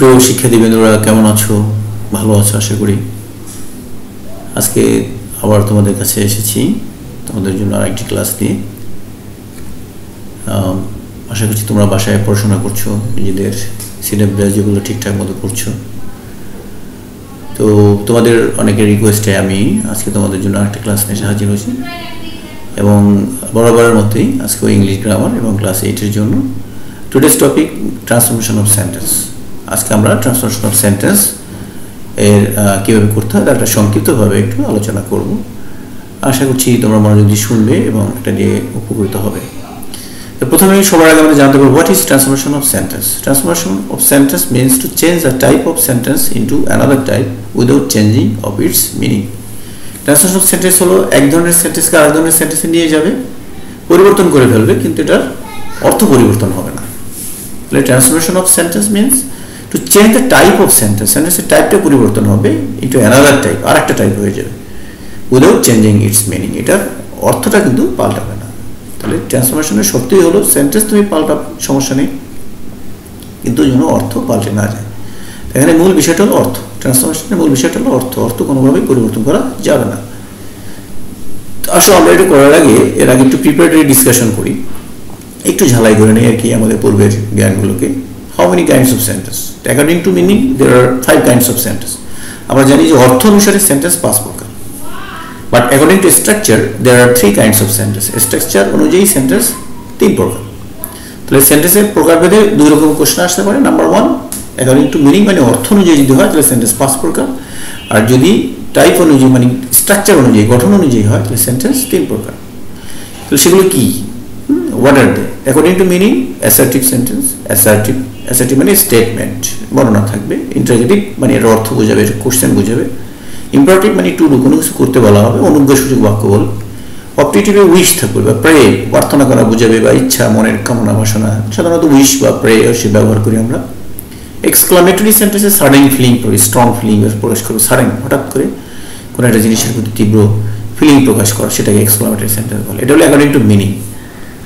সুপ্রিয় শিক্ষার্থীবৃন্দরা কেমন আছো? ভালো আছো, আশা করি। আজকে আবার তোমাদের কাছে এসেছি, তোমাদের জন্য আরেকটি ক্লাস নিয়ে। আশা করছি তোমরা বাসায় পড়াশোনা করছ, নিজেদের সিলেবাস যেগুলো ঠিকঠাক মতো করছ। তো তোমাদের অনেকের রিকোয়েস্টে আমি আজকে তোমাদের জন্য আরেকটা ক্লাস নিয়ে হাজির হয়েছি। এবং বরাবরের মতোই আজকে ইংলিশ গ্রামার এবং ক্লাস এইটের জন্য। Today's topic transformation of sentence আজকে আমরা ট্রান্সফরমেশন অফ সেন্টেন্স এর কীভাবে করতে হয়, তার সংক্ষিপ্তভাবে একটু আলোচনা করব। আশা করছি তোমরা মনোযোগ দিয়ে শুনবে এবং এটা নিয়ে উপকৃত হবে। তো প্রথমে সবার আগে আমরা জানতে পারব what is transformation of sentence transformation of sentence means to change a type of sentence into another type without changing of its meaning transformation of sentence হলো এক ধরনের সেন্টেন্সকে আরেক ধরনের সেন্টেন্সে নিয়ে যাবে, পরিবর্তন করে ফেলবে, কিন্তু এটার অর্থ পরিবর্তন হবে না। তাহলে transformation of sentence means to change the type of sentence সেন্টেন্সের টাইপটা পরিবর্তন হবে ইন্টু অ্যানাদার টাইপ আর একটা টাইপ হয়ে যাবে উইদাউট চেঞ্জিং ইটস মিনিং এটার অর্থটা কিন্তু পাল্টাবে না। তাহলে ট্রান্সফরমেশনের সত্যিই হলো সেন্টেন্স তুমি পাল্টা, সমস্যা নেই। কিন্তু যেন অর্থ পাল্টে না যায়। এখানে মূল বিষয়টা হলো অর্থ। ট্রান্সফরমেশনের মূল বিষয়টা হলো অর্থ। অর্থ কোনোভাবেই পরিবর্তন করা যাবে না। আসলে আমরা এটা করার আগে, এর আগে একটু প্রিপারেটরি ডিসকাশন করি। একটু ঝালাই করে নিই আর কি আমাদের পূর্বের জ্ঞানগুলোকে। How many kinds of sentence according to meaning there are five kinds of sentence আমরা জানি যে অর্থ অনুসারে সেন্টেন্স পাঁচ প্রকার। But according to structure there are three kinds of sentence structure অনুযায়ী সেন্টেন্স তিন প্রকার। তাহলে সেন্টেন্সের প্রকারভেদে দুই রকম কোশ্চেন আসতে পারে। Number one according to meaning মানে অর্থ অনুযায়ী যদি হয়, তাহলে সেন্টেন্স পাঁচ প্রকার। আর যদি টাইপ অনুযায়ী মানে স্ট্রাকচার অনুযায়ী, গঠন অনুযায়ী হয়, তাহলে সেন্টেন্স তিন প্রকার। তাহলে সেগুলো কি? what are they? According to meaning, assertive sentence assertive assertive মানে স্টেটমেন্ট বর্ণনা থাকবে। ইন্টারগেটিভ মানে এর অর্থ বোঝাবে কোশ্চেন বোঝাবে। ইম্পারেটিভ মানে টু কোনো কিছু করতে বলা হবে অনুজ্ঞা সুযোগ বাক্য বল। অপটিটিভে উইশ থাকবে বা প্রে প্রার্থনা করা বোঝাবে বা ইচ্ছা, মনের কামনা বাসনা, সাধারণত উইশ বা প্রে সে ব্যবহার করি আমরা। এক্সক্লামেটরি সেন্টেন্সে সাডেন ফিলিং করি স্ট্রং ফিলিং প্রকাশ করব সাডেন হঠাৎ করে। কোনো একটা জিনিসের প্রতি তীব্র ফিলিং প্রকাশ করা, সেটাকে এক্সক্লামেটরি সেন্টেন্স বলে। এটা হলো according to meaning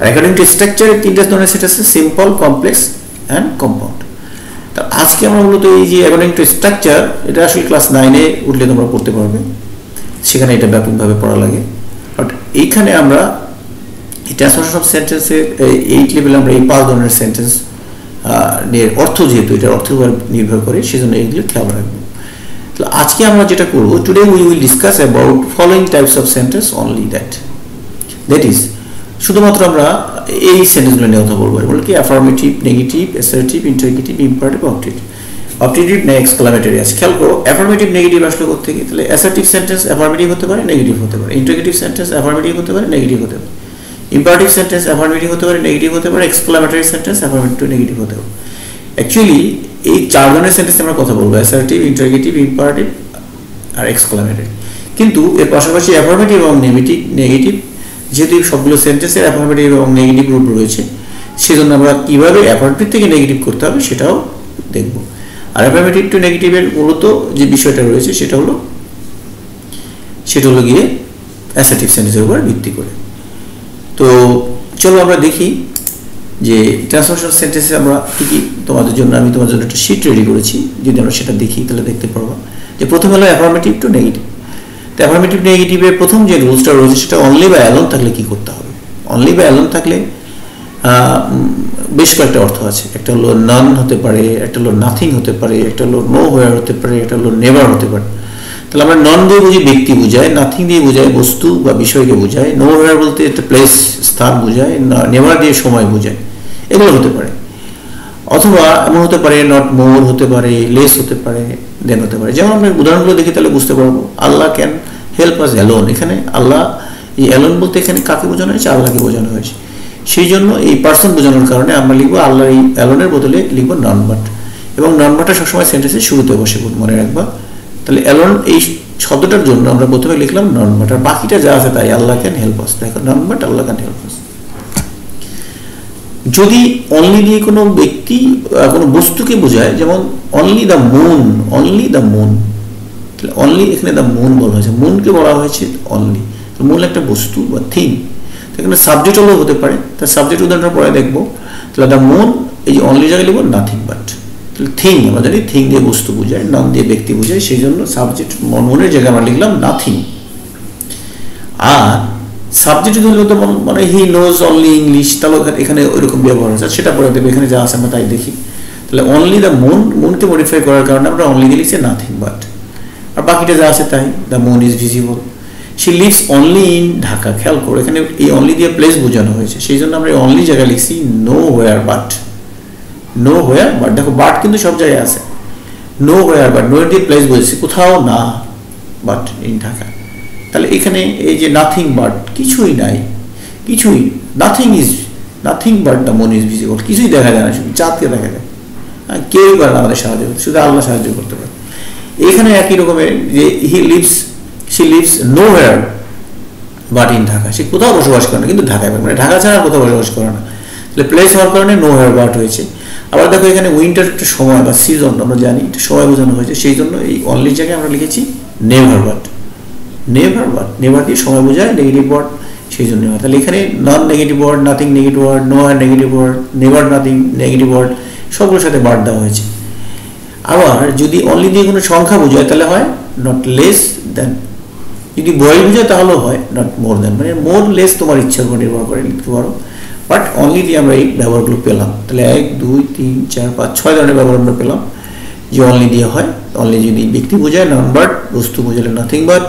according to স্ট্রাকচারের তিনটা ধরনের সেটা সিম্পল কমপ্লেক্স অ্যান্ড কম্পাউন্ড তা আজকে আমরা মূলত এই যে অ্যাকর্ডিং টু স্ট্রাকচার এটা আসলে ক্লাস নাইনে উঠলে তোমরা পড়তে পারবে। সেখানে এটা ব্যাপকভাবে পড়া লাগে। বাট এইখানে আমরা এই ট্রান্সফরমেশন অফ সেন্টেন্সের এইট লেভেলে আমরা এই পাঁচ ধরনের সেন্টেন্স নিয়ে অর্থ যেহেতু, এটার অর্থের উপর নির্ভর করে, সেজন্য এইগুলো খেয়াল রাখব। তাহলে আজকে আমরা যেটা করব today we will discuss about following types of sentence only that that is শুধুমাত্র আমরা এই সেন্টেন্সগুলো নিয়ে কথা বলব। বলে কি affirmative negative assertive interrogative imperative optative optative না এক্সক্লামেটরি আছে। খেয়াল করো অ্যাফার্মেটিভ নেগেটিভ আসলে করতে গিয়ে তাহলে অ্যাসার্টিভ সেন্টেন্স অ্যাফার্মেটিভ হতে পারে নেগেটিভ হতে পারে। ইন্টারগেটিভ সেন্টেন্স অ্যাফার্মেটিভ হতে পারে নেগেটিভ হতে পারে। ইম্পারেটিভ সেন্টেন্স অ্যাফার্মেটিভ হতে পারে নেগেটিভ হতে পারে এক্সক্লামেটরি সেন্টেন্স অ্যাফার্মেটিভ নেগেটিভ হতে পারে। অ্যাকচুয়ালি এই চার ধরনের সেন্টেন্স আমরা কথা বলব অ্যাসার্টিভ ইন্টারগেটিভ ইম্পারেটিভ আর এক্সক্লামেটরি কিন্তু এর পাশাপাশি অ্যাফার্মেটিভ এবং নেগেটিভ নেগেটিভ যেহেতু সবগুলো সেন্টেন্সের অ্যাফার্মেটিভ এবং নেগেটিভ রূপ রয়েছে, সেজন্য আমরা কীভাবে অ্যাফার্মেটিভ থেকে নেগেটিভ করতে হবে সেটাও দেখব। আর অ্যাফার্মেটিভ টু নেগেটিভের মূলত যে বিষয়টা রয়েছে সেটা হলো সেটা হলো গিয়ে অ্যাসেটিভ সেন্টেন্সের উপর ভিত্তি করে। তো চলো আমরা দেখি যে ট্রান্সফরমেশন সেন্টেন্সে আমরা কী কী তোমাদের জন্য, আমি তোমাদের জন্য একটা শিট রেডি করেছি। যদি আমরা সেটা দেখি, তাহলে দেখতে পারব যে প্রথম হলো অ্যাফার্মেটিভ টু নেগেটিভ অ্যাফার্মেটিভ নেগেটিভের প্রথম যে রুলসটা রয়েছে সেটা অনলি বা অ্যালোন থাকলে কি করতে হবে? অনলি বা অ্যালোন থাকলে বেশ কয়েকটা অর্থ আছে। একটা হলো নান হতে পারে, একটা হলো নাথিং হতে পারে, একটা হলো নো হোয়ার হতে পারে, একটা হলো নেভার হতে পারে। তাহলে আমরা নন দিয়ে বুঝি ব্যক্তি বোঝায় নাথিং দিয়ে বোঝায় বস্তু বা বিষয়কে বোঝায় নো হোয়ার বলতে একটা প্লেস স্থান বোঝায় নেভার দিয়ে সময় বোঝায়। এগুলো হতে পারে। অথবা এমন হতে পারে নট মোর হতে পারে লেস হতে পারে দেন হতে পারে। যেমন আমরা উদাহরণগুলো দেখি তাহলে বুঝতে পারব। Allah can help us alone এখানে আল্লাহ, এই অ্যালোন বলতে এখানে কাকে বোঝানো হয়েছে? আল্লাহকে বোঝানো হয়েছে। সেই জন্য এই পার্সন বোঝানোর কারণে আমরা লিখব আল্লাহ এই অ্যালোনের বদলে লিখব নন বাট এবং নন বাটটা সবসময় সেন্টেন্সের শুরুতে বসে মনে রাখবা। তাহলে অ্যালোন এই শব্দটার জন্য আমরা প্রথমে লিখলাম নন বাট আর বাকিটা যা আছে তাই আল্লাহ ক্যান হেল্প আস দেখো none but Allah can help us যদি অনলি দিয়ে কোনো ব্যক্তি কোনো বস্তুকে বোঝায়, যেমন only the moon only the moon only এখানে দ্য মুন বলা হয়েছে। মুনকে বলা হয়েছে অনলি মুন একটা বস্তু বা থিং এখানে সাবজেক্ট হলেও হতে পারে। তার সাবজেক্ট উদাহরণটা পরে দেখব। তাহলে দ্য মুন এই যে অনলি জায়গায় লিখব নাথিং বাট তাহলে থিং আমরা জানি থিং দিয়ে বস্তু বোঝায়, নাম দিয়ে ব্যক্তি বোঝায়, সেই জন্য সাবজেক্ট মনের জায়গায় আমরা লিখলাম নাথিং আর সাবজেক্ট যদি হলো তো মানে হি নোজ অনলি ইংলিশ তাহলে এখানে ওইরকম ব্যবহার আছে সেটা পরে দেবে এখানে যা আছে আমরা তাই দেখি। তাহলে অনলি দ্য মুন মুনকে মডিফাই করার কারণে আমরা অনলি দিয়ে লিখছি নাথিং বাট আর বাকিটা যা আছে তাই the moon is visible she lives only in Dhaka, খেয়াল করো, এখানে এই অনলি দিয়ে প্লেস বোঝানো হয়েছে। সেই জন্য আমরা অনলি জায়গায় লিখছি nowhere but nowhere but দেখো বাট কিন্তু সব জায়গায় আছে। নো হোয়ার বাট নো দিয়ে প্লেস বোঝাচ্ছি, কোথাও না বাট ইন ঢাকা। তাহলে এখানে এই যে নাথিং বাট কিছুই নাই, কিছুই nothing is nothing but the moon is visible কিছুই দেখা যায় না, শুধু চাঁদকে দেখা যায়। হ্যাঁ কেউই পারে না আমাদের সাহায্য শুধু আল্লাহ সাহায্য করতে পারে। এখানে একই রকমের যে he lives she lives nowhere but in Dhaka. সে কোথাও বসবাস করে না, কিন্তু ঢাকায় মানে ঢাকা ছাড়া কোথাও বসবাস করে না। তাহলে প্লেস হওয়ার কারণে নো হেয়ার বাট হয়েছে। আবার দেখো এখানে উইন্টার একটা সময় বা সিজন আমরা জানি সময় বোঝানো হয়েছে। সেই জন্য এই অনলি জায়গায় আমরা লিখেছি never but never but never দিয়ে সময় বোঝায় নেগেটিভ ওয়ার্ড সেই জন্য তাহলে এখানে none negative word nothing negative word no আর negative word never nothing negative word সবগুলোর সাথে বাদ দেওয়া হয়েছে। আবার যদি অনলি দিয়ে কোনো সংখ্যা বোঝায়, তাহলে হয় নট লেস দেন যদি বয় বোঝায়, তাহলেও হয় নট মোর দেন মানে মোর লেস তোমার ইচ্ছার উপর নির্ভর করে, লিখতে পারো। বাট অনলি দিয়ে আমরা এই ব্যবহারগুলো পেলাম। তাহলে এক, দুই, তিন, চার, পাঁচ, ছয় ধরনের ব্যবহার আমরা পেলাম। যে অনলি দিয়ে হয় অনলি যদি ব্যক্তি বোঝায় নন বাট বস্তু বোঝালে নাথিং বাট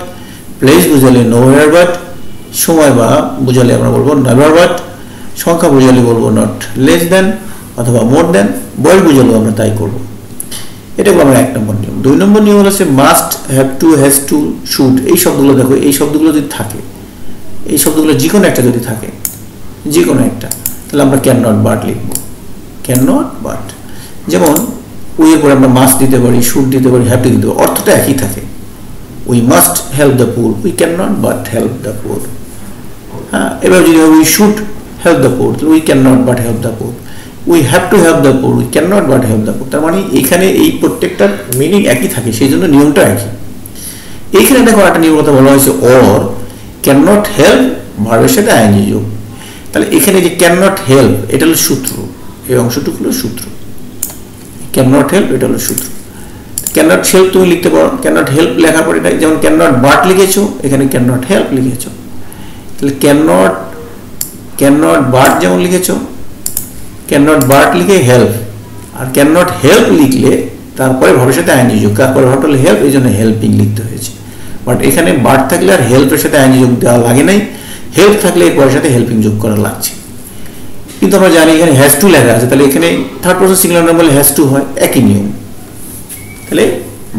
প্লেস বোঝালে নো ওয়ার বাট সময় বা বোঝালে আমরা বলব নেভার বাট সংখ্যা বোঝালে বলব নট লেস দেন অথবা মোর দেন বয়স বোঝালেও আমরা তাই করব। এটা আমার এক নম্বর নিয়ম। দুই নম্বর নিয়ম হলো সে must have to has to should এই শব্দগুলো দেখো, এই শব্দগুলো যদি থাকে, এই শব্দগুলো যে কোনো একটা যদি থাকে যে কোনো একটা, তাহলে আমরা ক্যান নট বাট লিখব। ক্যান নট বাট যেমন উই এর পরে আমরা মাস্ট দিতে পারি শুড দিতে পারি হ্যাভ দিতে পারি, অর্থটা একই থাকে। We must help the poor we cannot but help the poor হ্যাঁ এবার যদি we should help the poor we cannot but help the poor we have to have the poor we cannot but have the poor তার মানে এখানে এই প্রত্যেকটার meaning একই থাকে, সেই জন্য নিয়মটা একই। এইখানে দেখো একটা নিয়ম কথা বলা হয়েছে অর ক্যান নট হেল্প ভার্বের সাথে আইনি যোগ তাহলে এখানে যে ক্যান নট হেল্প এটা হলো সূত্র। এই অংশটুকু হলো সূত্র। ক্যান নট হেল্প এটা হলো সূত্র। ক্যান নট হেল্প তুমি লিখতে পারো ক্যান নট হেল্প লেখার পরে এটা, যেমন ক্যান নট বাট লিখেছো, এখানে নট হেল্প লিখেছো। তাহলে can not can not but যেমন লিখেছো নট বাট লিখে হেল্প আর ক্যান নট হেল্প লিখলে তারপরে ভবিষ্যতে আইনি যোগ তারপরে ভাবটা হলো হেল্প এই জন্য হেল্পিং লিখতে হয়েছে। বাট এখানে বাট থাকলে আর হেল্পের সাথে আইনি যোগ দেওয়া লাগে নাই হেল্প থাকলে এরপরের সাথে হেল্পিং যোগ করা লাগছে। কিন্তু আমরা জানি এখানে হ্যাজ টু লেখা আছে, তাহলে এখানে third person singular number has to হয়, একই নিয়ম। তাহলে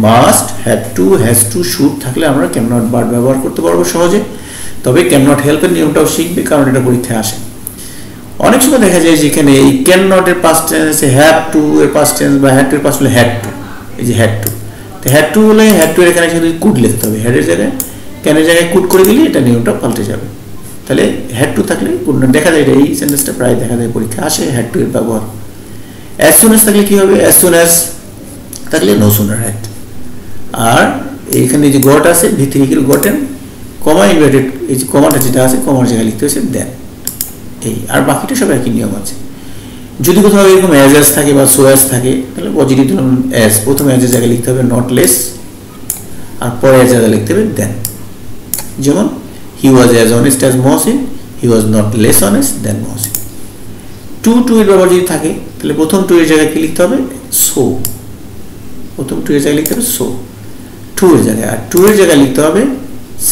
must have to has to should থাকলে আমরা ক্যান নট বাট ব্যবহার করতে পারব সহজে। তবে ক্যান নট হেল্পের নিয়মটাও শিখবে, কারণ এটা পরীক্ষায় আসে। অনেক সময় দেখা যায় যেখানে এই ক্যান নট এর পাস্ট টেন্স হ্যাভ টু এর পাস্ট টেন্স বা হ্যাড টু এর পাস্ট হলে হ্যাড টু এই যে হ্যাড টু তো হ্যাড টু হলে হ্যাড টু এর এখানে শুধু কুড লিখতে হবে। হ্যাডের জায়গায় ক্যানের জায়গায় কুড করে দিলে এটা নিয়মটা পাল্টে যাবে। তাহলে হ্যাড টু থাকলে কুড দেখা যায় এই সেন্টেন্সটা প্রায় দেখা যায় পরীক্ষা আসে হ্যাড টু এর ব্যবহার। অ্যাজ সুন এস থাকলে কি হবে? অ্যাজ সুন এস থাকলে নো সুনার আর এইখানে যে গট আছে, ভিত্তি গটেন কমা ইনভার্টেড এই যে কমাটা যেটা আছে কমার জায়গায় লিখতে হচ্ছে দেন এই, আর বাকিটা সব একই নিয়ম আছে। যদি কোথাও এরকম অ্যাজ অ্যাজ থাকে বা সো অ্যাজ থাকে, তাহলে পজিটিভ ধরুন অ্যাজ প্রথমে অ্যাজের জায়গায় লিখতে হবে নট লেস আর পরে অ্যাজ জায়গায় লিখতে হবে দেন যেমন he was as honest as Mohsin he was not less honest than Mohsin too too এর ব্যবহার যদি থাকে, তাহলে প্রথম টু এর জায়গায় কি লিখতে হবে? সো প্রথম টু এর জায়গায় লিখতে হবে সো টু এর জায়গায়, আর টু এর জায়গায় লিখতে হবে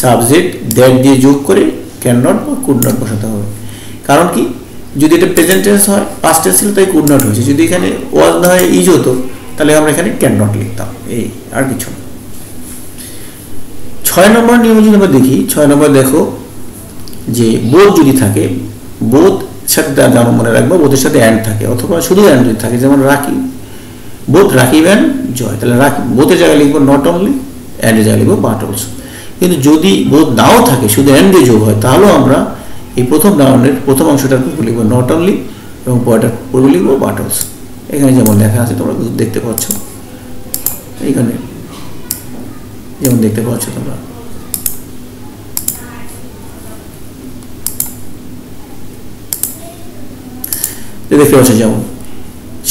সাবজেক্ট দ্যাট দিয়ে যোগ করে ক্যান নট বা কুড নট বসাতে হবে। কারণ কি? যদি এটা প্রেজেন্ট টেন্স হয় পাস্ট টেন্স ছিল, তাই কুড নট হয়েছে। যদি এখানে ওয়াজ না হয় ইজ হতো, তাহলে আমরা এখানে ক্যান নট লিখতাম। এই, আর কিছু না। ছয় নম্বর নিয়ম যদি আমরা দেখি, ছয় নম্বর দেখো যে বোধ যদি থাকে বোধ সাথে যেমন মনে রাখব বোধের সাথে অ্যান্ড থাকে, অথবা শুধু অ্যান্ড যদি থাকে, যেমন রাখি বোধ রাখি অ্যান্ড জয় তাহলে বোধের জায়গায় লিখব নট অনলি অ্যান্ডের জায়গায় লিখব বাট অলসো কিন্তু যদি বোধ নাও থাকে, শুধু অ্যান্ডে যোগ হয়, তাহলেও আমরা এই প্রথম নাউনের প্রথম অংশটার পূর্ব লিখব নট অনলি এবং পরেরটার পূর্ব লিখব বাট অলসো এখানে যেমন লেখা আছে, তোমরা দেখতে পাচ্ছ। এইখানে যেমন দেখতে পাচ্ছ তোমরা। দেখতে পাচ্ছ যেমন।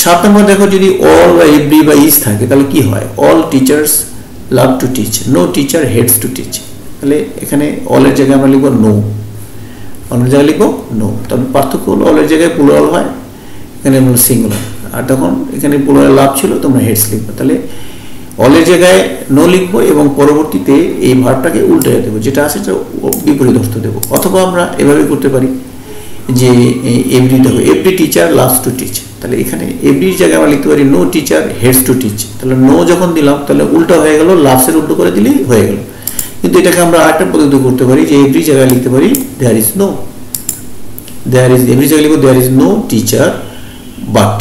সাত নম্বর দেখো যদি অল বা এভরি বা ইজ থাকে, তাহলে কি হয়? All teachers love to teach no teacher hates to teach তাহলে এখানে অলের জায়গায় আমরা লিখব নো অন্য জায়গায় লিখব নো তবে পার্থক্য হলো অলের জায়গায় প্লুরাল হয়, এখানে সিঙ্গুলার আর তখন এখানে প্লুরাল লাভ ছিল, তোমরা হেডস লিখবে। তাহলে অলের জায়গায় নো লিখব এবং পরবর্তীতে এই ভার্বটাকে উল্টে দেবো, যেটা আছে সেটা বিপরীত অর্থ দেবো। অথবা আমরা এভাবে করতে পারি যে এভরি দেখো every teacher loves to teach তাহলে এখানে এভরির জায়গায় আমরা লিখতে পারি no teacher hates to teach তাহলে নো যখন দিলাম, তাহলে উল্টো হয়ে গেল লাভসের উল্টো করে দিলেই হয়ে গেল। কিন্তু এটাকে আমরা আরেকটা পদ্ধতি করতে পারি, যে এভরি জায়গায় লিখতে পারি there is no there is every জায়গায় লিখব there is no teacher but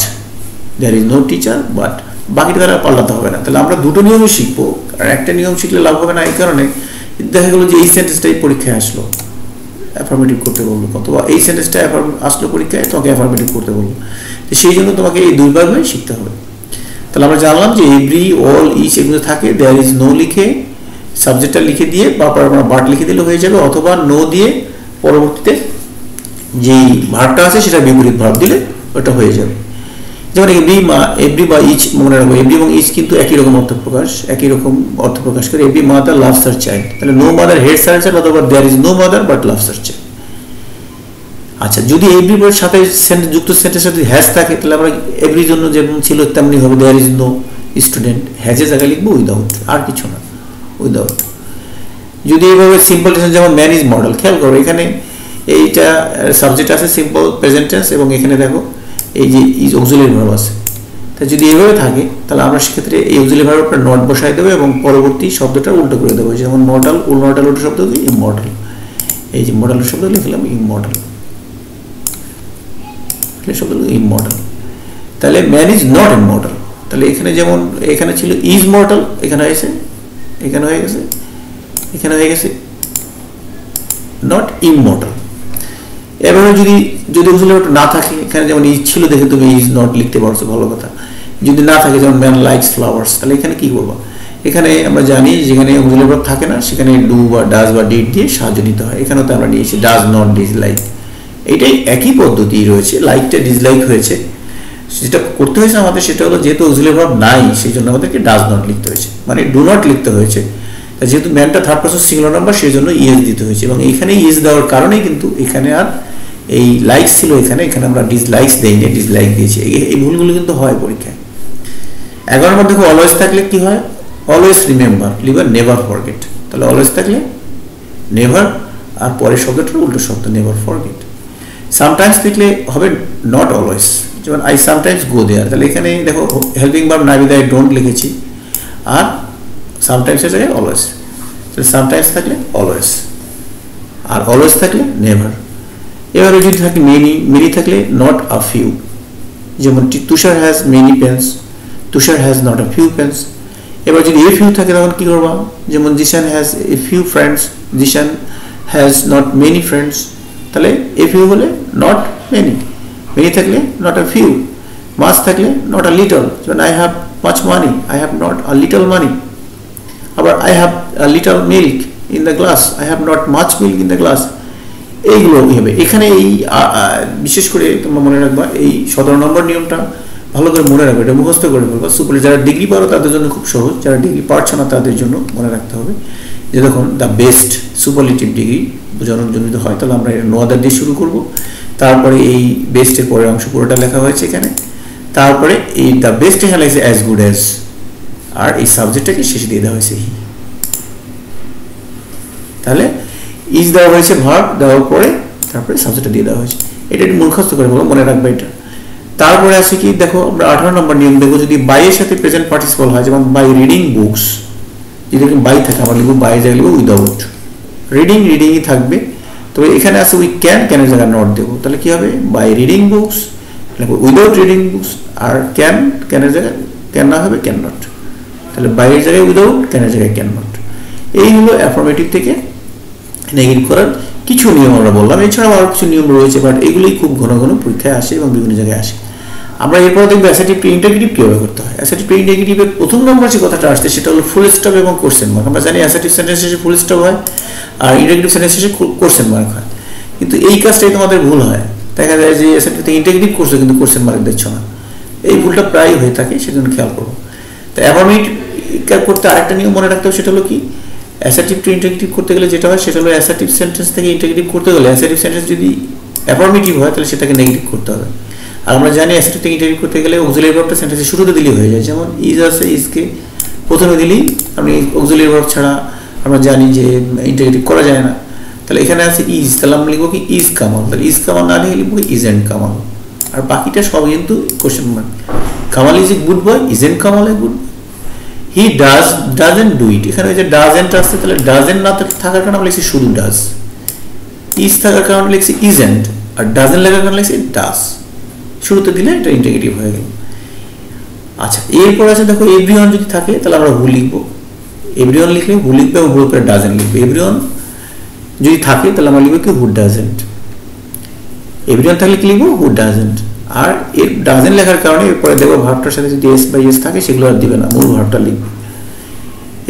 there is no teacher but বাকিটা তারা পাল্টাতে হবে না। তাহলে আমরা দুটো নিয়মই শিখব, আর একটা নিয়ম শিখলে লাভ হবে না এই কারণে। দেখা গেলো যে এই সেন্টেন্সটাই পরীক্ষায় আসলো। অ্যাফার্মেটিভ করতে বলব অথবা এই সেন্টেন্সটা আসলো পরীক্ষায় তোমাকে অ্যাফার্মেটিভ করতে বলব তো সেই জন্য তোমাকে এই দুইভাবে শিখতে হবে। তাহলে আমরা জানলাম যে এভরি অল ইচ এগুলো থাকে দেয়ার ইজ নো লিখে সাবজেক্টটা লিখে দিয়ে আমরা বাট লিখে দিলে হয়ে যাবে, অথবা নো দিয়ে পরবর্তীতে যেই ভার্বটা আছে সেটা বিপরীত ভার্ব দিলে ওটা হয়ে যাবে। যেমন এভরি মা এভরি বা ইচ মনে রাখব এভরি এবং ইচ কিন্তু একই রকম অর্থ প্রকাশ, একই রকম অর্থ প্রকাশ করে every mother love her child তাহলে no mother hate her child অথবা there is no mother but love her child আচ্ছা যদি এভরি এর সাথে যুক্ত সেন্টেন্স সাথে হ্যাজ থাকে, তাহলে আমরা এভরির জন্য যেমন ছিল তেমনি হবে। দেয়ার ইজ নো স্টুডেন্ট হ্যাজে জায়গায় লিখব উইদাউট আর কিছু না উইদাউট যদি এইভাবে সিম্পল টেন্স যেমন ম্যান ইজ মডেল খেয়াল করো, এখানে এইটা সাবজেক্ট আছে সিম্পল প্রেজেন্ট টেন্স এবং এখানে দেখো, এই যে ইজ অক্সিলারি ভার্ব আছে। তা যদি এইভাবে থাকে, তাহলে আমরা সেক্ষেত্রে এই অক্সিলারি ভার্বটা নট বসাই দেবো, এবং পরবর্তী শব্দটা উল্টো করে দেবো। যেমন মডেল উল মডেল উল্টো শব্দ হলো ইমডেল এই যে মডেল শব্দ লিখলাম ইমডেল শব্দ হলো ইমডেল তাহলে ম্যান ইজ নট ইমডেল তাহলে এখানে যেমন, এখানে ছিল ইজ মর্টাল এখানে হয়েছে, এখানে হয়ে গেছে, এখানে হয়ে গেছে নট ইমমর্টাল এভাবে যদি যদি অক্সিলারি না থাকে, এখানে যেমন ইজ ছিল, দেখে তুমি ইজ নট লিখতে পারছ, ভালো কথা। যদি না থাকে, যেমন ম্যান লাইকস ফ্লাওয়ার্স তাহলে এখানে কি করব? এখানে আমরা জানি, যেখানে থাকে না, সেখানে ডু বা ডাজ বা ডিড দিয়ে সাহায্য নিতে হয়। এখানেও তো আমরা নিয়েছি ডাজ নট ডিসলাইক এটাই একই পদ্ধতি রয়েছে লাইকটা ডিসলাইক হয়েছে। যেটা করতে হয়েছে আমাদের সেটা হলো যেহেতু অক্সিলারি ভার্ব নাই সেই জন্য আমাদেরকে ডাজ নট লিখতে হয়েছে। মানে ডু নট লিখতে হয়েছে। যেহেতু ম্যানটা থার্ড পার্সন সিঙ্গুলার নাম্বার সেই জন্য ইএস দিতে হয়েছে। এবং এখানে ইএস দেওয়ার কারণেই কিন্তু এখানে আর এই লাইকস ছিল এখানে এখানে আমরা ডিসলাইকস দেইনি ডিসলাইক দিয়েছি। এই ভুলগুলো কিন্তু হয় পরীক্ষায়। এগারো নম্বর দেখো অলওয়েজ থাকলে কি হয়? Always remember liver never forget তাহলে অলওয়েজ থাকলে নেভার আর পরের শব্দটার উল্টো শব্দ নেভার ফরগেট সামটাইমস দেখলে হবে নট অলওয়েজ যেমন আই সামটাইমস গো দেয়ার তাহলে এখানে দেখো হেল্পিং ভার্ব না বিদায় ডোন্ট লিখেছি। আর সামটাইমসের জায়গায় অলওয়েজ তাহলে সামটাইমস থাকলে অলওয়েজ আর অলওয়েজ থাকলে নেভার এবারে যদি থাকে মেনি মেনি থাকলে নট আ ফিউ যেমন Tushar has many pens Tushar has not a few pens এবার যদি এ ফিউ থাকে তখন কী করবা? যেমন Zishan has a few friends Zishan has not many friends তাহলে এ ফিউ হলে নট মেনি মেনি থাকলে নট আ ফিউ মাছ থাকলে নট আ লিটল যেমন I have much money I have not a little money আবার I have a little milk in the glass I have not much milk in the glass এইগুলো হবে এখানে এই বিশেষ করে তোমরা মনে রাখবা, এই সতেরো নম্বর নিয়মটা ভালো করে মনে রাখবে, এটা মুখস্থ করে ফেলবা। সুপার যারা ডিগ্রি পারো তাদের জন্য খুব সহজ, যারা ডিগ্রি পারছে না তাদের জন্য মনে রাখতে হবে। যে দেখুন দ্য বেস্ট সুপারলিটিভ ডিগ্রি বোঝানোর জন্য হয়, তাহলে আমরা এটা নোয়াদার দিয়ে শুরু করব। তারপরে এই বেস্টের পরের অংশ পুরোটা লেখা হয়েছে এখানে। তারপরে এই দ্য বেস্ট এখানে অ্যাজ গুড অ্যাজ আর এই সাবজেক্টটাকে শেষে দিয়ে দেওয়া হয়েছে। তাহলে ইজ দেওয়া হয়েছে ভার্ব দেওয়ার পরে তারপরে সাবজেক্টটা দিয়ে দেওয়া হয়েছে। এটা একটু মুখস্থ করে বলো, মনে রাখবে এটা। তারপরে আছে কি, দেখো আমরা আঠারো নম্বর নিয়ম দেখব, যদি বাইয়ের সাথে প্রেজেন্ট পার্টিসিপাল হয়, যেমন বাই রিডিং বুকস যদি বাই থাকে, আমরা লিখব বাই জায়গায় লিখব উইদাউট রিডিং রিডিংই থাকবে। তবে এখানে আছে উই ক্যান ক্যানের জায়গায় নট দেবো। তাহলে কী হবে? By reading books without reading books R can ক্যানের জায়গায় ক্যান না হবে ক্যান নট তাহলে বাইরের জায়গায় উইদাউট ক্যানের জায়গায় ক্যান নট এই হলো অ্যাফরমেটিভ থেকে নেগেটিভ করার কিছু নিয়ম আমরা বললাম। এছাড়াও আরও কিছু নিয়ম রয়েছে বাট এগুলোই খুব ঘন ঘন পরীক্ষায় আসে এবং বিভিন্ন জায়গায় আসে। আমরা এরপর দেখব অ্যাসেটিভ প্রি ইন্টাগ্রেটিভ কীভাবে করতে হয়। অ্যাসেটিভ প্রি ইন্টাগ্রেটিভের প্রথম নম্বর যে কথাটা আসছে সেটা হলো ফুল স্টপ এবং কোর্সেন মার্ক আমরা জানি অ্যাসেটিভ সেন্টেন্স শেষে ফুল স্টপ হয় আর ইন্টাগ্রেটিভ সেন্টেন্স শেষে কোর্সেন মার্ক হয়। কিন্তু এই কাজটাই তোমাদের ভুল হয়। দেখা যায় যে অ্যাসেটিভ ইন্টাগ্রেটিভ করছ কিন্তু কোর্সেন মার্ক দিচ্ছ না। এই ভুলটা প্রায় হয়ে থাকে, সেজন্য খেয়াল করব তো অ্যাফার্মেটিভ করতে আরেকটা নিয়ম মনে রাখতে হবে, সেটা হলো কি? অ্যাসার্টিভ টু ইন্টারগেটিভ করতে গেলে যেটা হয়, সেটা হলো অ্যাসার্টিভ সেন্টেন্স থেকে ইন্টারগেটিভ করতে গেলে অ্যাসার্টিভ সেন্টেন্স যদি অ্যাফার্মেটিভ হয়, তাহলে সেটাকে নেগেটিভ করতে হবে। আর আমরা জানি অ্যাসার্টিভ থেকে ইন্টারগেটিভ করতে গেলে অক্সিলারি ভার্বটা সেন্টেন্সের শুরুতে দিলেই হয়ে যায়। যেমন ইজ আছে ইজকে প্রথমে দিলেই আপনি অক্সিলারি ভার্ব ছাড়া আমরা জানি যে ইন্টারগেটিভ করা যায় না। তাহলে এখানে আছে ইজ তাহলে আমরা লিখব কি ইজ কামাল তাহলে ইজ কামাল না লিখে লিখব ইজ এন্ড কামাল আর বাকিটা সব কিন্তু question mark Kamal is a good boy isn't Kamal a good he does doesn't do it এখানে যে ডাজেন্ট আসছে তাহলে ডাজেন্ট না থাকার কারণে আমরা লিখছি শুধু ডাজ ইজ থাকার কারণে লিখছি ইজেন্ট আর ডাজেন্ট লাগার কারণে লিখছি ডাজ শুরুতে দিলে এটা ইন্টিগ্রেটিভ হয়ে গেল। আচ্ছা এরপর আছে দেখো এভরিওয়ান যদি থাকে, তাহলে আমরা হু লিখব। এভরিওয়ান লিখলে হু লিখবে এবং হুর পরে ডাজেন্ট লিখবে। এভরিওয়ান যদি থাকে, তাহলে আমরা লিখব কি হু ডাজেন্ট এভরিওয়ান থাকলে কি লিখব? হু ডাজেন্ট আর এর ডাজেন্ট লেখার কারণে এরপরে দেখো ভাবটার সাথে যদি এস বাই এস থাকে, সেগুলো আর দিবে না। মূল ভাবটা লিখবে।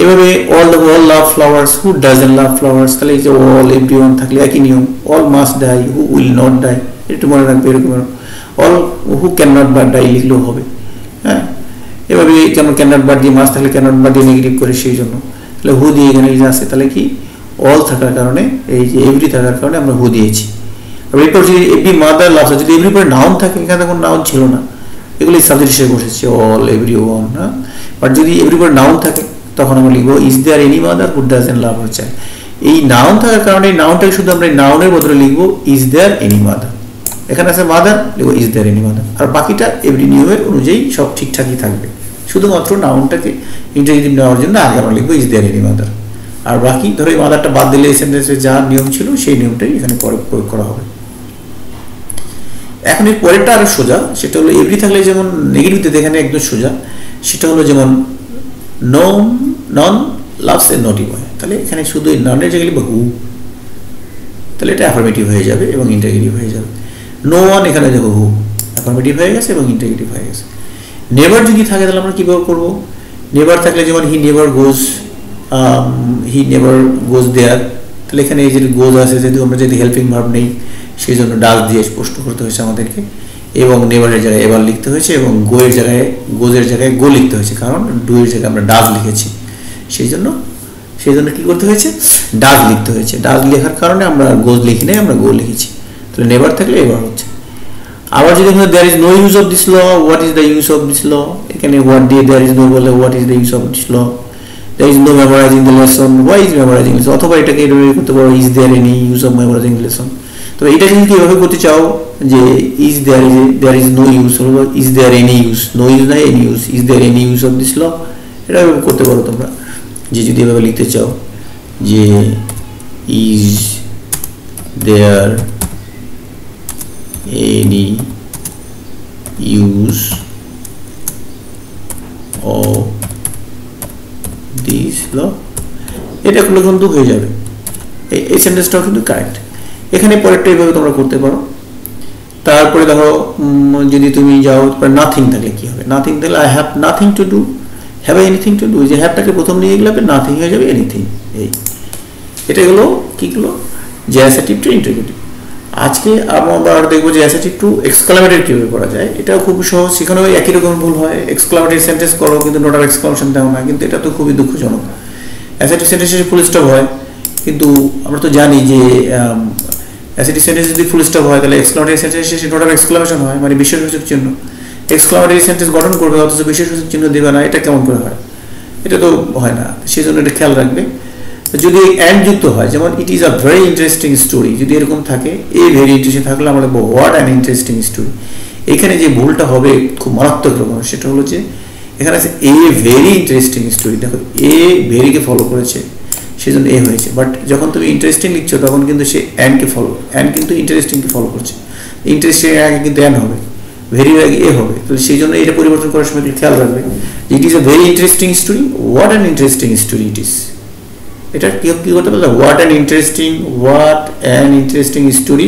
এভাবে all the all love flowers who doesn't love flowers তাহলে এই যে অল এভরিওয়ান থাকলে একই নিয়ম all must die who will not die একটু মনে রাখবে এরকম। All who can not but die লিখলেও হবে। হ্যাঁ? এভাবে যেমন ক্যান নট বাট দিয়ে মাস থাকলে ক্যান নট বাট দিয়ে নেগেটিভ করে সেই জন্য। তাহলে হু দিয়ে এখানে যে আছে তাহলে কি? অল থাকার কারণে, এই যে এভরি থাকার কারণে আমরা হু দিয়েছি। এরপর যদি এভরি মাদার লাভস যদি এভরি পরে নাউন থাকে, এখানে কোনো নাউন ছিল না। এগুলি হিসেবে বসেছে অল এভরি ওয়ান হ্যাঁ? বাট যদি এভরি পরে নাউন থাকে, তখন আমরা লিখব is there any mother who doesn't love হচ্ছে এই নাউন থাকার কারণে নাউনটাকে শুধু আমরা নাউনের বদলে লিখব ইজ দেয়ার এনি মাদার এখানে আছে মাদার লিখব ইজ দেয়ার এনি মাদার আর বাকিটা এভরি নিয়মের অনুযায়ী সব ঠিকঠাকই থাকবে। শুধুমাত্র নাউনটাকে ইন্টারগেটিভ নেওয়ার জন্য আগে আমরা লিখব ইজ দেয়ার এনি মাদার আর বাকি, ধরো এই মাদারটা বাদ দিলে এই সেন্টেন্সে যা নিয়ম ছিল সেই নিয়মটাই এখানে পরে প্রয়োগ করা হবে। এখন এর পরেরটা আরও সোজা, সেটা হলো এভরি থাকলে যেমন নেগেটিভতে এখানে একদম সোজা, সেটা হলো যেমন নন নন লাভস এ নটি বয় তাহলে এখানে শুধু ননের জায়গায় লিখব হু তাহলে এটা অ্যাফার্মেটিভ হয়ে যাবে এবং ইন্টারগেটিভ হয়ে যাবে। নো ওয়ান এখানে দেখো হু অ্যাফার্মেটিভ হয়ে গেছে এবং ইন্টারগেটিভ হয়ে গেছে। নেভার যদি থাকে তাহলে আমরা কীভাবে করব? নেভার থাকলে যেমন he never goes he never goes দেয়ার তাহলে এখানে এই যে গোজ আছে যদি আমরা যদি হেল্পিং ভাব নেই, সেই জন্য ডাক দিয়ে স্পষ্ট করতে হয়েছে আমাদেরকে। এবং নেভারের জায়গায় এবার লিখতে হয়েছে এবং গোয়ের জায়গায় গোজের জায়গায় গো লিখতে হয়েছে। কারণ ডুয়ের জায়গায় আমরা ডাজ লিখেছি। সেই জন্য সেই জন্য কী করতে হয়েছে? ডাজ লিখতে হয়েছে। ডাজ লেখার কারণে আমরা গোজ লিখি নাই, আমরা গো লিখেছি। তো নেবার থাকলে এবার হচ্ছে। আবার যদি there is no use of this law what is the use of this law এখানে হোয়াট দিয়ে দেয়ার ইজ নো বলে what is the use of this law there is no memorising the lesson why is memorising lesson অথবা এটাকে এভাবে করতে পারো is there any use of memorising lesson তো এটা তুমি কি এভাবে করতে চাও, যে is there is there is no use is there any use no use নাই any use is there any use of this law এটা করতে পারো তোমরা। যে যদি এভাবে লিখতে চাও, যে is there any use of this law এটা করলে কিন্তু হয়ে যাবে। এই সেন্টেন্সটাও কিন্তু কারেক্ট এখানে পরেরটা এইভাবে তোমরা করতে পারো। তারপরে দেখো যদি তুমি যাও নাথিং থাকলে কি হবে? নাথিং থাকলে I have nothing to do have anything to do যে হ্যাভটাকে প্রথম নিয়ে গেলে নাথিং হয়ে যাবে এনিথিং এই। এটা হলো কি হলো যে অ্যাসেটিভ টু ইন্টারগেটিভ আজকে আমরা দেখব যে অ্যাসেটিভ টু এক্সক্লামেটেড কীভাবে করা যায়। এটাও খুব সহজ সেখানেও একই রকম ভুল হয়। এক্সক্লামেটেড সেন্টেন্স করো, কিন্তু নোটার এক্সক্লামেশন দেওয়া না কিন্তু এটা তো খুবই দুঃখজনক। অ্যাসেটিভ সেন্টেন্সে ফুল স্টপ হয়, কিন্তু আমরা তো জানি যে অ্যাসেটিভ সেন্টেন্স যদি ফুল স্টপ হয়, তাহলে এক্সক্লামেটারি সেন্টেন্স শেষে নোটার এক্সক্লামেশন হয় মানে বিশেষসূচক চিহ্ন। এক্সক্লামেটারি সেন্টেন্স গঠন করবে, অথচ বিশেষসূচক চিহ্ন দেবে না, এটা কেমন করে হয়? এটা তো হয় না। সেই জন্য এটা খেয়াল রাখবে। যদি অ্যান্ড যুক্ত হয়, যেমন it is a very interesting story যদি এরকম থাকে এ ভেরি ইন্টারেস্টিং থাকলে আমরা বলব হোয়াট অ্যান ইন্টারেস্টিং স্টোরি এখানে যে ভুলটা হবে, খুব মারাত্মক রকম, সেটা হলো যে, এখানে আছে এ ভেরি ইন্টারেস্টিং স্টোরি দেখো এ ভেরিকে ফলো করেছে সেই জন্য এ হয়েছে বাট যখন তুমি ইন্টারেস্টিং লিখছো, তখন কিন্তু সে অ্যান্ডকে ফলো অ্যান্ড কিন্তু ইন্টারেস্টিংকে ফলো করছে। ইন্টারেস্টিং আগে কিন্তু অ্যান হবে ভেরি আগে এ হবে, তো সেই জন্য এটা পরিবর্তন করার সময় খেয়াল রাখবে it is a very interesting story what an interesting story it is এটা কি কি করতে পারলে what an interesting what an interesting story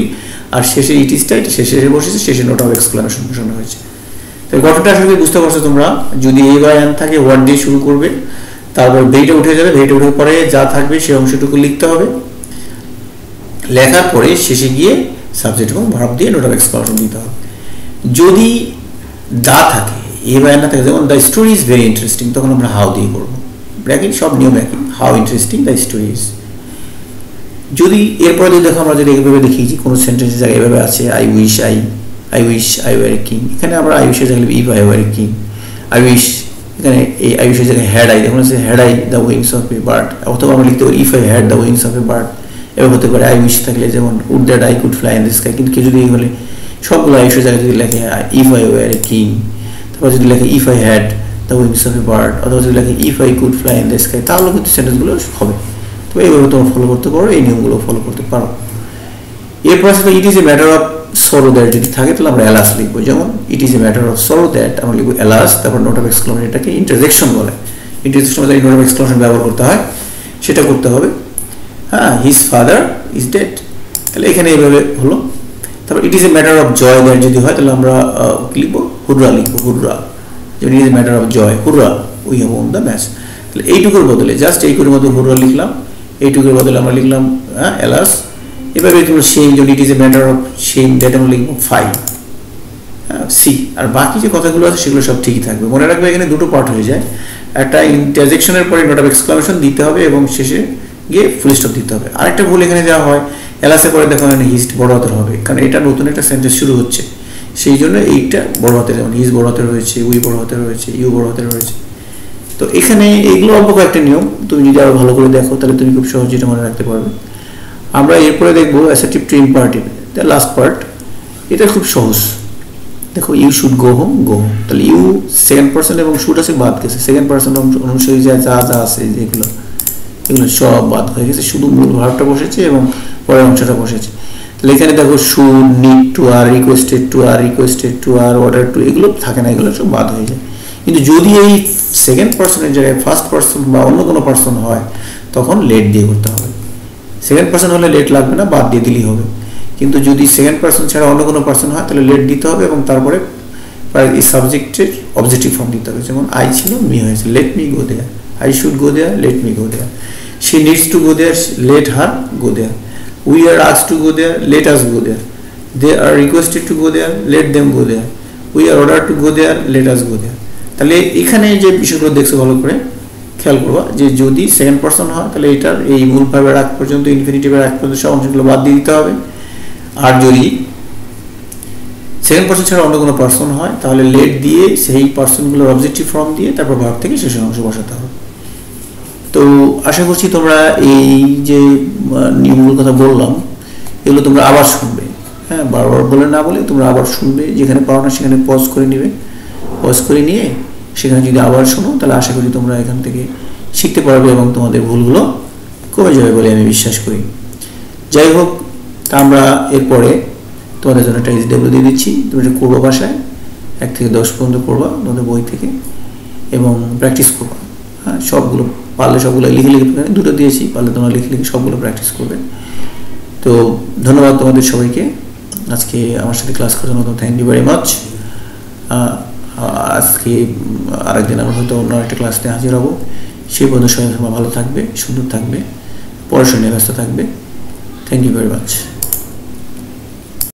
আর শেষে ইটিসটা এটা শেষে বসেছে, শেষে নোট অফ এক্সক্লামেশন বসানো হয়েছে। তো গঠনটা আসলে বুঝতে পারছ তোমরা? যদি এ বা অ্যান থাকে হোয়াট দিয়ে শুরু করবে, তারপর ভেইটা উঠে যাবে ভেইটা উঠে পরে যা থাকবে, সেই অংশটুকু লিখতে হবে। লেখার পরে শেষে গিয়ে সাবজেক্ট এবং ভার্ব দিয়ে নোট অফ এক্সক্লামেশন দিতে হবে। যদি দা থাকে এ বাই না থাকে, যেমন the story is very interesting তখন আমরা হাউ দিয়ে করব। ব্র্যাকেট সব নিয়ম একই how interesting the story is যদি এরপরে যদি দেখো আমরা যদি এইভাবে দেখি যে কোনো সেন্টেন্সের জায়গায় এভাবে আছে I wish I I wish I were king এখানে আমরা আই উইশের জায়গায় if I were king I wish এখানে এই আই উইশের জায়গায় হ্যাড আই দেখুন আছে had I the wings of a bird অথবা আমরা লিখতে পারি if I had the wings of a bird এবার হতে পারে আই উইশ থাকলে যেমন would that I could fly in the sky কিন্তু কেউ যদি হলে সবগুলো আই উইশের জায়গায় যদি লেখে ইফ আই ওয়ার কিং তারপর যদি লেখে if I had the wings of a bird অথবা যদি লেখে if I could fly in the sky তাহলে কিন্তু সেন্টেন্সগুলো হবে। তো এইভাবে তোমরা ফলো করতে পারো, এই নিয়মগুলো ফলো করতে পারো। এরপর আসলে it is a matter of sorrow that যদি থাকে, তাহলে আমরা অ্যালাস লিখব। যেমন it is a matter of sorrow that আমরা লিখব অ্যালাস তারপর নোট অফ এক্সক্লোমেশন এটাকে ইন্টারজেকশন বলে। ইন্টারজেকশন বলে নোট অফ এক্সক্লোমেশন ব্যবহার করতে হয়, সেটা করতে হবে। হ্যাঁ হিজ ফাদার ইজ ডেড তাহলে এখানে এইভাবে হলো। তারপর it is a matter of joy that যদি হয়, তাহলে আমরা লিখব? হুররা লিখব, hurrah. It is matter of joy hurrah we have won the match তাহলে এইটুকুর বদলে জাস্ট এইটুকুর মধ্যে হুররা লিখলাম এইটুকুর বদলে আমরা লিখলাম হ্যাঁ অ্যালাস এভাবে তোমরা সেম যদি it is a matter of shame that আমরা লিখব ফাইভ সি আর বাকি যে কথাগুলো আছে সেগুলো সব ঠিকই থাকবে। মনে রাখবে এখানে দুটো পার্ট হয়ে যায়। একটা ইন্টারজেকশনের পরে নোট অফ এক্সক্লামেশন দিতে হবে এবং শেষে গিয়ে ফুল স্টপ দিতে হবে। আরেকটা ভুল এখানে দেওয়া হয়। এলাসে পরে দেখো হিস্ট বড় হাতের হবে। কারণ এটা নতুন একটা সেন্টেন্স শুরু হচ্ছে। সেই জন্য এইটা বড় হাতের যেমন হিজ বড় হাতের রয়েছে, উই বড় হাতের রয়েছে, ইউ বড় হাতের রয়েছে। তো এখানে এইগুলো অল্প কয়েকটা নিয়ম, তুমি যদি আরও ভালো করে দেখো, তাহলে তুমি খুব সহজে এটা মনে রাখতে পারবে। আমরা এরপরে দেখব assertive to imperative the last part এটা খুব সহজ। দেখো you should go home go home তাহলে ইউ সেকেন্ড পার্সন এবং শুড আছে, বাদ গেছে। সেকেন্ড পার্সন অনুসারে যা যা যা আছে, যেগুলো, এগুলো সব বাদ হয়ে গেছে। শুধু মূল ভাবটা বসেছে এবং পরের অংশটা বসেছে। এখানে দেখো শুড নিড টু আর রিকোয়েস্টেড টু আর রিকোয়েস্টেড টু আর অর্ডার টু এগুলো থাকে না, এগুলো সব বাদ হয়ে যায়। কিন্তু যদি এই সেকেন্ড পার্সনের জায়গায় ফার্স্ট পার্সন বা অন্য কোনো পার্সন হয়, তখন লেট দিয়ে করতে হবে। সেকেন্ড পার্সন হলে লেট লাগবে না, বাদ দিয়ে দিলেই হবে। কিন্তু যদি সেকেন্ড পার্সন ছাড়া অন্য কোনো পার্সন হয়, তাহলে লেট দিতে হবে এবং তারপরে এই সাবজেক্টের অবজেক্টিভ ফর্ম দিতে হবে। যেমন আই ছিল মি হয়েছে। Let me go there I should go there let me go there she needs to go there let her go there we are us to go there let us go there they are requested to go there let them go there we are order to go there let us go there তাহলে এখানে যে বিষয়গুলো দেখছ ভালো করে, খেয়াল করবা যে যদি সেকেন্ড পার্সন হয়, তাহলে এটার এই মূল ভাবের আগ পর্যন্ত ইনফিনিটিভের আগ পর্যন্ত সব অংশগুলো বাদ দিয়ে দিতে হবে। আর যদি সেকেন্ড পার্সন ছাড়া অন্য কোনো পার্সন হয়, তাহলে লেট দিয়ে সেই পার্সনগুলোর অবজেক্টিভ ফর্ম দিয়ে তারপর ভাব থেকে শেষের অংশ বসাতে হবে। তো আশা করছি তোমরা এই যে নিয়মগুলোর কথা বললাম, এগুলো তোমরা আবার শুনবে। হ্যাঁ বারবার বলে না বলে তোমরা আবার শুনবে। যেখানে পারো না সেখানে পজ করে নেবে। পজ করে নিয়ে সেখানে যদি আবার শোনো, তাহলে আশা করি তোমরা এখান থেকে শিখতে পারবে এবং তোমাদের ভুলগুলো কমে যাবে বলে আমি বিশ্বাস করি। যাই হোক, আমরা এরপরে তোমাদের জন্য একটা এইচডাব্লিউ দিয়ে দিচ্ছি। তুমি এটা করব বাসায়। এক থেকে দশ পর্যন্ত করবা তোমাদের বই থেকে এবং প্র্যাকটিস করবা। সবগুলো, পারলে সবগুলো লিখে লিখে দুটো দিয়েছি, পারলে তোমরা লিখে লিখে সবগুলো প্র্যাকটিস করবে। তো ধন্যবাদ তোমাদের সবাইকে। আজকে আমার সাথে ক্লাস করার জন্য থ্যাংক ইউ ভেরি মাচ আজকে আরেকদিন আমরা হয়তো অন্য একটা ক্লাস নিয়ে হাজির হব। সেই পর্যন্ত সবাই ভালো থাকবে, সুন্দর থাকবে পড়াশোনায় ব্যস্ত থাকবে। Thank you very much